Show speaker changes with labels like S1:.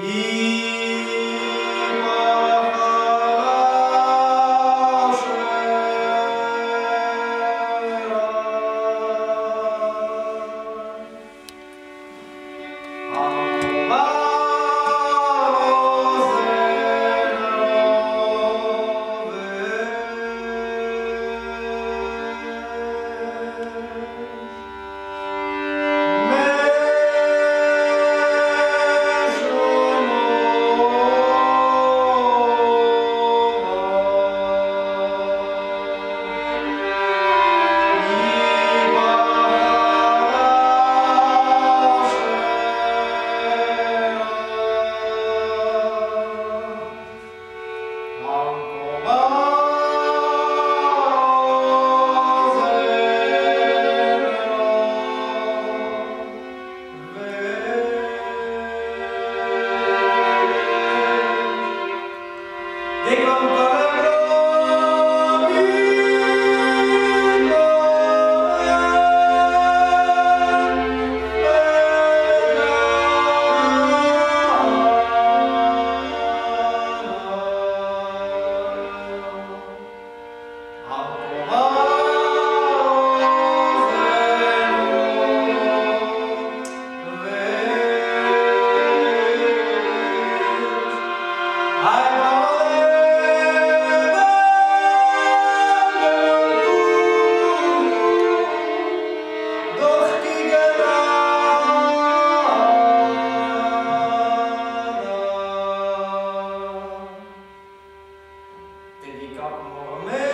S1: E Then he got more men.